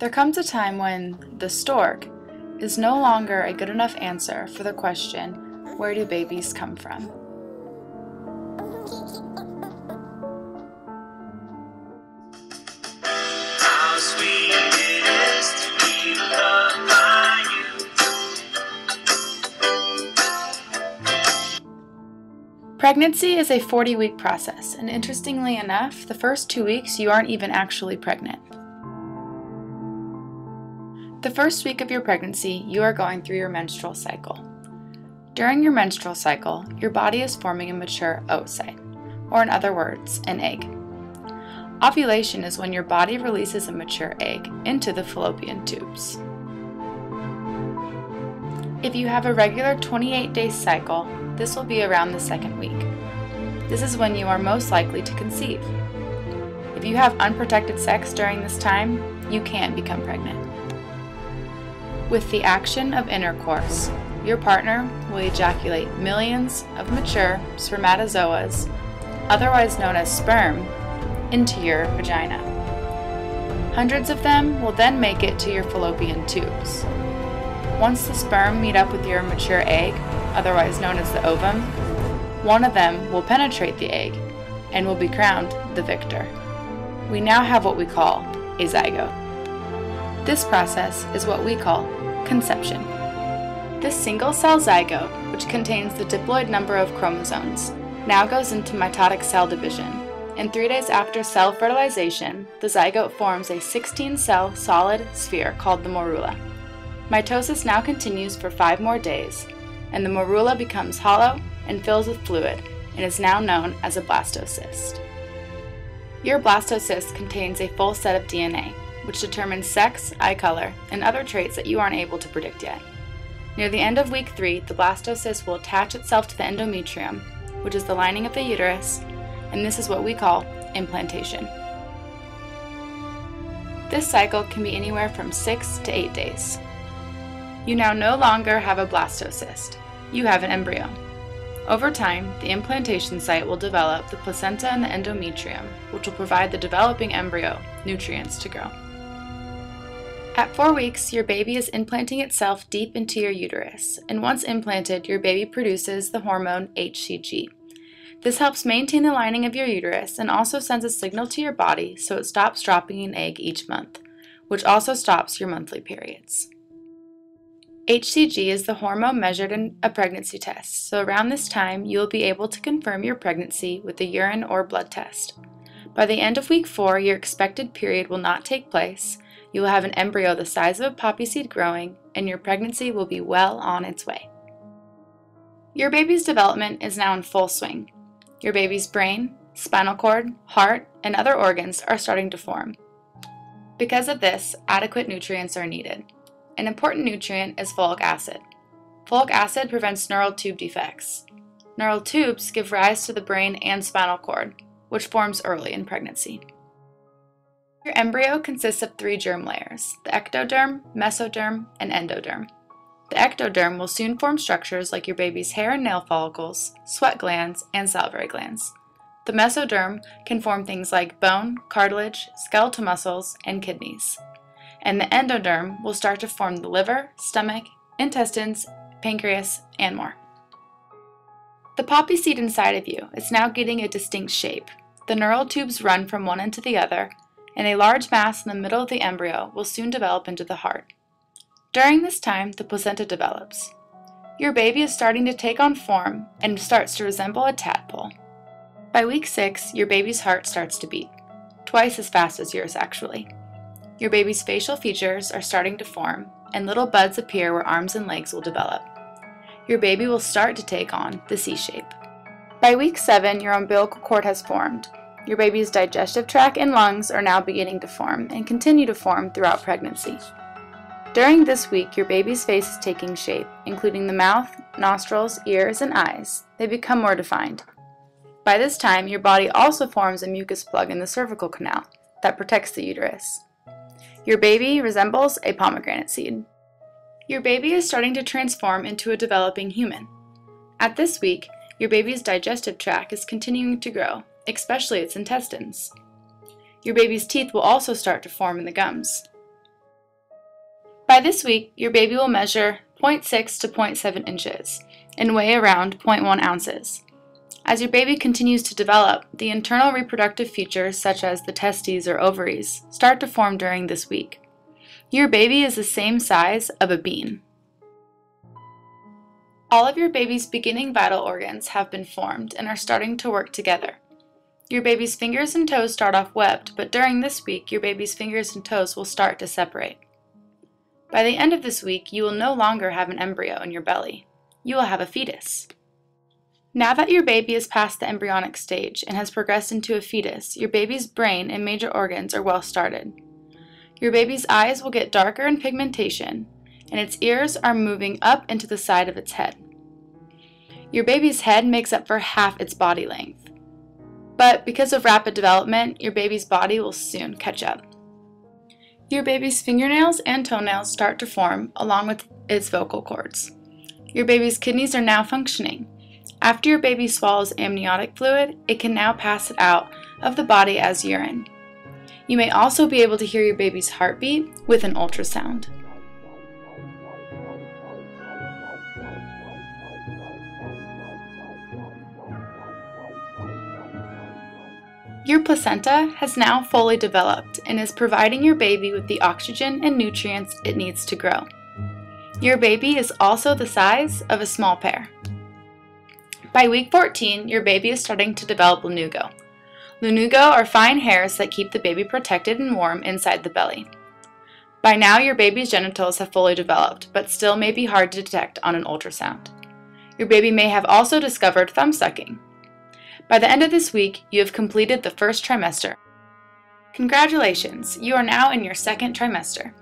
There comes a time when the stork is no longer a good enough answer for the question, where do babies come from? How sweet it is to be loved by you. Pregnancy is a 40 week process, and interestingly enough, the first two weeks you aren't even actually pregnant. The first week of your pregnancy, you are going through your menstrual cycle. During your menstrual cycle, your body is forming a mature oocyte, or in other words, an egg. Ovulation is when your body releases a mature egg into the fallopian tubes. If you have a regular 28 day cycle, this will be around the second week. This is when you are most likely to conceive. If you have unprotected sex during this time, you can become pregnant. With the action of intercourse, your partner will ejaculate millions of mature spermatozoas, otherwise known as sperm, into your vagina. Hundreds of them will then make it to your fallopian tubes. Once the sperm meet up with your mature egg, otherwise known as the ovum, one of them will penetrate the egg and will be crowned the victor. We now have what we call a zygote. This process is what we call conception. This single cell zygote, which contains the diploid number of chromosomes, now goes into mitotic cell division. And three days after cell fertilization, the zygote forms a 16 cell solid sphere called the morula. Mitosis now continues for five more days, and the morula becomes hollow and fills with fluid and is now known as a blastocyst. Your blastocyst contains a full set of DNA, which determines sex, eye color, and other traits that you aren't able to predict yet. Near the end of week 3, the blastocyst will attach itself to the endometrium, which is the lining of the uterus, and this is what we call implantation. This cycle can be anywhere from 6 to 8 days. You now no longer have a blastocyst, you have an embryo. Over time, the implantation site will develop the placenta and the endometrium, which will provide the developing embryo nutrients to grow. At four weeks, your baby is implanting itself deep into your uterus, and once implanted, your baby produces the hormone HCG. This helps maintain the lining of your uterus and also sends a signal to your body so it stops dropping an egg each month, which also stops your monthly periods. HCG is the hormone measured in a pregnancy test, so around this time you will be able to confirm your pregnancy with a urine or blood test. By the end of week 4, your expected period will not take place, you will have an embryo the size of a poppy seed growing, and your pregnancy will be well on its way. Your baby's development is now in full swing. Your baby's brain, spinal cord, heart, and other organs are starting to form. Because of this, adequate nutrients are needed. An important nutrient is folic acid. Folic acid prevents neural tube defects. Neural tubes give rise to the brain and spinal cord, which forms early in pregnancy. Your embryo consists of three germ layers the ectoderm, mesoderm, and endoderm. The ectoderm will soon form structures like your baby's hair and nail follicles, sweat glands, and salivary glands. The mesoderm can form things like bone, cartilage, skeletal muscles, and kidneys. And the endoderm will start to form the liver, stomach, intestines, pancreas, and more. The poppy seed inside of you is now getting a distinct shape. The neural tubes run from one end to the other, and a large mass in the middle of the embryo will soon develop into the heart. During this time, the placenta develops. Your baby is starting to take on form and starts to resemble a tadpole. By week 6, your baby's heart starts to beat, twice as fast as yours actually. Your baby's facial features are starting to form, and little buds appear where arms and legs will develop. Your baby will start to take on the C shape. By week 7, your umbilical cord has formed, your baby's digestive tract and lungs are now beginning to form and continue to form throughout pregnancy. During this week, your baby's face is taking shape, including the mouth, nostrils, ears, and eyes. They become more defined. By this time, your body also forms a mucus plug in the cervical canal that protects the uterus. Your baby resembles a pomegranate seed. Your baby is starting to transform into a developing human. At this week, your baby's digestive tract is continuing to grow especially its intestines. Your baby's teeth will also start to form in the gums. By this week, your baby will measure 0.6 to 0.7 inches and weigh around 0.1 ounces. As your baby continues to develop, the internal reproductive features, such as the testes or ovaries, start to form during this week. Your baby is the same size of a bean. All of your baby's beginning vital organs have been formed and are starting to work together. Your baby's fingers and toes start off webbed, but during this week, your baby's fingers and toes will start to separate. By the end of this week, you will no longer have an embryo in your belly. You will have a fetus. Now that your baby is past the embryonic stage and has progressed into a fetus, your baby's brain and major organs are well started. Your baby's eyes will get darker in pigmentation, and its ears are moving up into the side of its head. Your baby's head makes up for half its body length. But because of rapid development, your baby's body will soon catch up. Your baby's fingernails and toenails start to form along with its vocal cords. Your baby's kidneys are now functioning. After your baby swallows amniotic fluid, it can now pass it out of the body as urine. You may also be able to hear your baby's heartbeat with an ultrasound. Your placenta has now fully developed and is providing your baby with the oxygen and nutrients it needs to grow. Your baby is also the size of a small pear. By week 14, your baby is starting to develop lanugo. Lanugo are fine hairs that keep the baby protected and warm inside the belly. By now, your baby's genitals have fully developed, but still may be hard to detect on an ultrasound. Your baby may have also discovered thumb sucking. By the end of this week, you have completed the first trimester. Congratulations, you are now in your second trimester.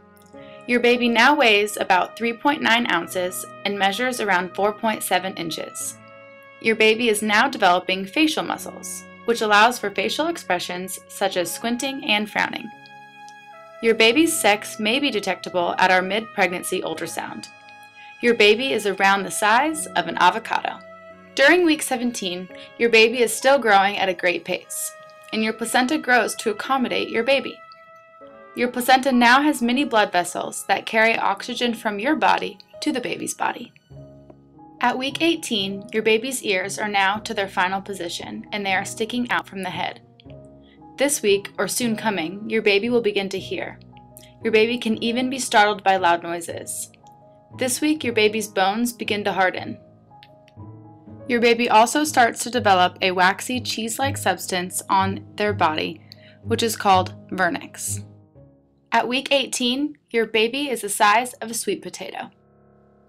Your baby now weighs about 3.9 ounces and measures around 4.7 inches. Your baby is now developing facial muscles, which allows for facial expressions such as squinting and frowning. Your baby's sex may be detectable at our mid-pregnancy ultrasound. Your baby is around the size of an avocado. During week 17, your baby is still growing at a great pace, and your placenta grows to accommodate your baby. Your placenta now has many blood vessels that carry oxygen from your body to the baby's body. At week 18, your baby's ears are now to their final position and they are sticking out from the head. This week, or soon coming, your baby will begin to hear. Your baby can even be startled by loud noises. This week, your baby's bones begin to harden, your baby also starts to develop a waxy cheese like substance on their body, which is called vernix. At week 18, your baby is the size of a sweet potato.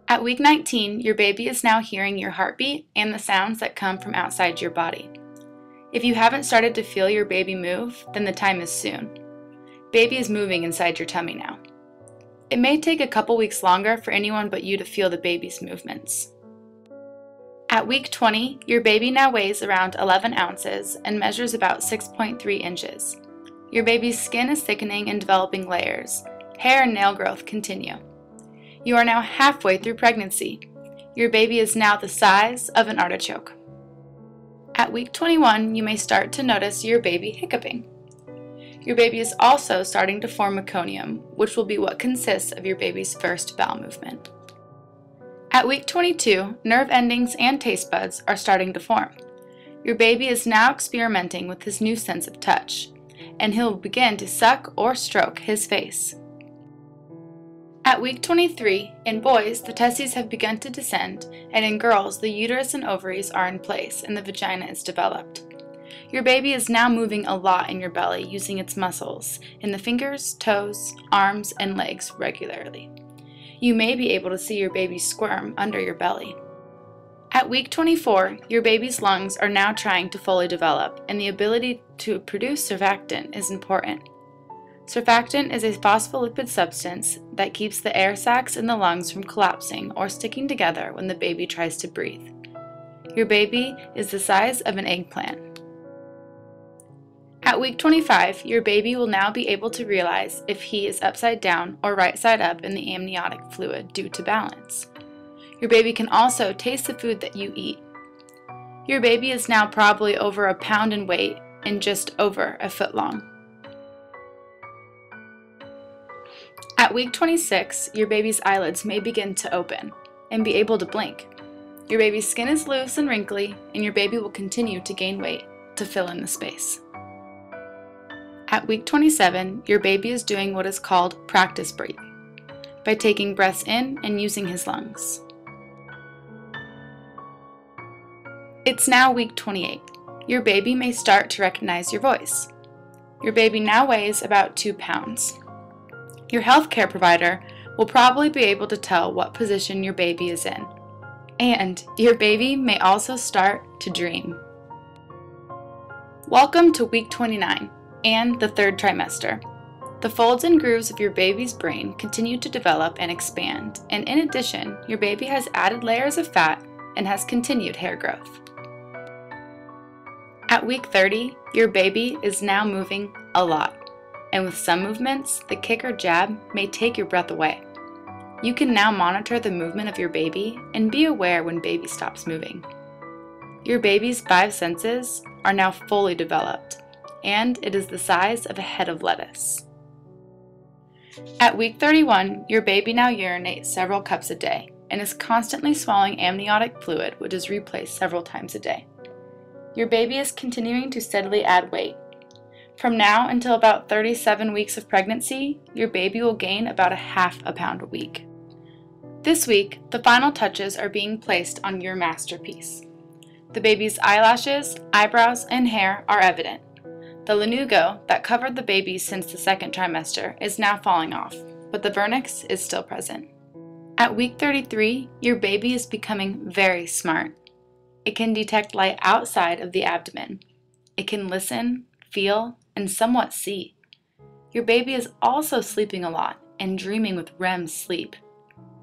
At week 19, your baby is now hearing your heartbeat and the sounds that come from outside your body. If you haven't started to feel your baby move, then the time is soon. Baby is moving inside your tummy now. It may take a couple weeks longer for anyone but you to feel the baby's movements. At week 20, your baby now weighs around 11 ounces and measures about 6.3 inches. Your baby's skin is thickening and developing layers. Hair and nail growth continue. You are now halfway through pregnancy. Your baby is now the size of an artichoke. At week 21, you may start to notice your baby hiccuping. Your baby is also starting to form meconium, which will be what consists of your baby's first bowel movement. At week 22, nerve endings and taste buds are starting to form. Your baby is now experimenting with his new sense of touch, and he'll begin to suck or stroke his face. At week 23, in boys, the testes have begun to descend, and in girls, the uterus and ovaries are in place and the vagina is developed. Your baby is now moving a lot in your belly using its muscles in the fingers, toes, arms, and legs regularly you may be able to see your baby squirm under your belly. At week 24, your baby's lungs are now trying to fully develop, and the ability to produce surfactant is important. Surfactant is a phospholipid substance that keeps the air sacs in the lungs from collapsing or sticking together when the baby tries to breathe. Your baby is the size of an eggplant. At week 25, your baby will now be able to realize if he is upside down or right side up in the amniotic fluid due to balance. Your baby can also taste the food that you eat. Your baby is now probably over a pound in weight and just over a foot long. At week 26, your baby's eyelids may begin to open and be able to blink. Your baby's skin is loose and wrinkly, and your baby will continue to gain weight to fill in the space. At week 27, your baby is doing what is called practice breathing by taking breaths in and using his lungs. It's now week 28. Your baby may start to recognize your voice. Your baby now weighs about 2 pounds. Your healthcare provider will probably be able to tell what position your baby is in. And your baby may also start to dream. Welcome to week 29 and the third trimester. The folds and grooves of your baby's brain continue to develop and expand, and in addition, your baby has added layers of fat and has continued hair growth. At week 30, your baby is now moving a lot, and with some movements, the kick or jab may take your breath away. You can now monitor the movement of your baby and be aware when baby stops moving. Your baby's five senses are now fully developed, and it is the size of a head of lettuce. At week 31, your baby now urinates several cups a day and is constantly swallowing amniotic fluid, which is replaced several times a day. Your baby is continuing to steadily add weight. From now until about 37 weeks of pregnancy, your baby will gain about a half a pound a week. This week, the final touches are being placed on your masterpiece. The baby's eyelashes, eyebrows, and hair are evident. The lanugo that covered the baby since the second trimester is now falling off, but the vernix is still present. At week 33, your baby is becoming very smart. It can detect light outside of the abdomen. It can listen, feel, and somewhat see. Your baby is also sleeping a lot and dreaming with REM sleep.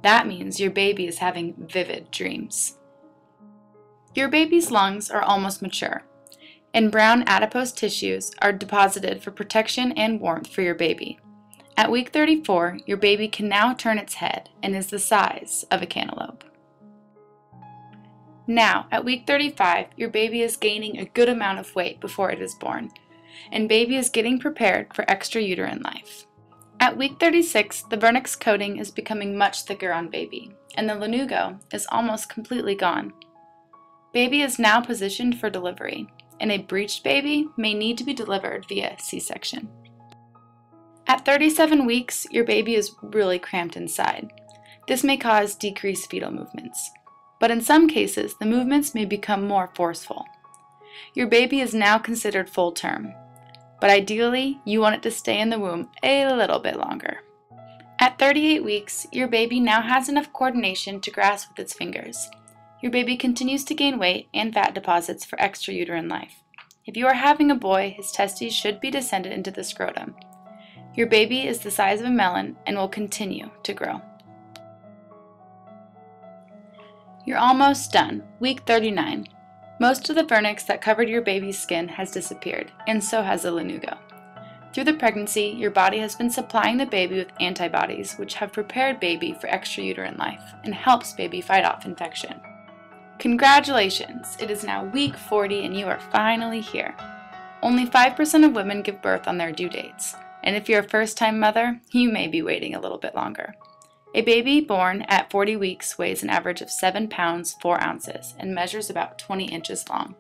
That means your baby is having vivid dreams. Your baby's lungs are almost mature and brown adipose tissues are deposited for protection and warmth for your baby. At week 34, your baby can now turn its head and is the size of a cantaloupe. Now, at week 35, your baby is gaining a good amount of weight before it is born, and baby is getting prepared for extrauterine life. At week 36, the vernix coating is becoming much thicker on baby, and the lanugo is almost completely gone. Baby is now positioned for delivery, and a breeched baby may need to be delivered via C-section. At 37 weeks, your baby is really cramped inside. This may cause decreased fetal movements, but in some cases, the movements may become more forceful. Your baby is now considered full term, but ideally, you want it to stay in the womb a little bit longer. At 38 weeks, your baby now has enough coordination to grasp with its fingers, your baby continues to gain weight and fat deposits for extrauterine life. If you are having a boy, his testes should be descended into the scrotum. Your baby is the size of a melon and will continue to grow. You're almost done, week 39. Most of the vernix that covered your baby's skin has disappeared, and so has the lanugo. Through the pregnancy, your body has been supplying the baby with antibodies, which have prepared baby for extrauterine life and helps baby fight off infection. Congratulations! It is now week 40 and you are finally here. Only 5% of women give birth on their due dates, and if you're a first time mother, you may be waiting a little bit longer. A baby born at 40 weeks weighs an average of 7 pounds 4 ounces and measures about 20 inches long.